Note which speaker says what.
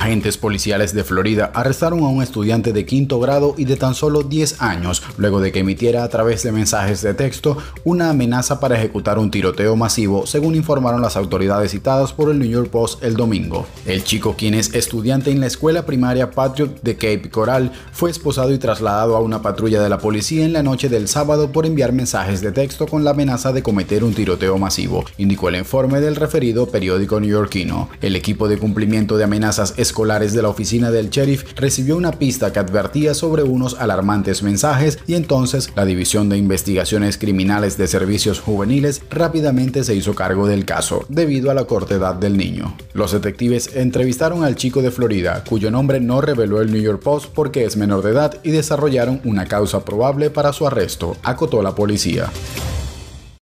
Speaker 1: Agentes policiales de Florida arrestaron a un estudiante de quinto grado y de tan solo 10 años luego de que emitiera a través de mensajes de texto una amenaza para ejecutar un tiroteo masivo, según informaron las autoridades citadas por el New York Post el domingo. El chico, quien es estudiante en la escuela primaria Patriot de Cape Coral, fue esposado y trasladado a una patrulla de la policía en la noche del sábado por enviar mensajes de texto con la amenaza de cometer un tiroteo masivo, indicó el informe del referido periódico neoyorquino. El equipo de cumplimiento de amenazas escolares de la oficina del sheriff recibió una pista que advertía sobre unos alarmantes mensajes y entonces la División de Investigaciones Criminales de Servicios Juveniles rápidamente se hizo cargo del caso, debido a la corta edad del niño. Los detectives entrevistaron al chico de Florida, cuyo nombre no reveló el New York Post porque es menor de edad, y desarrollaron una causa probable para su arresto, acotó la policía.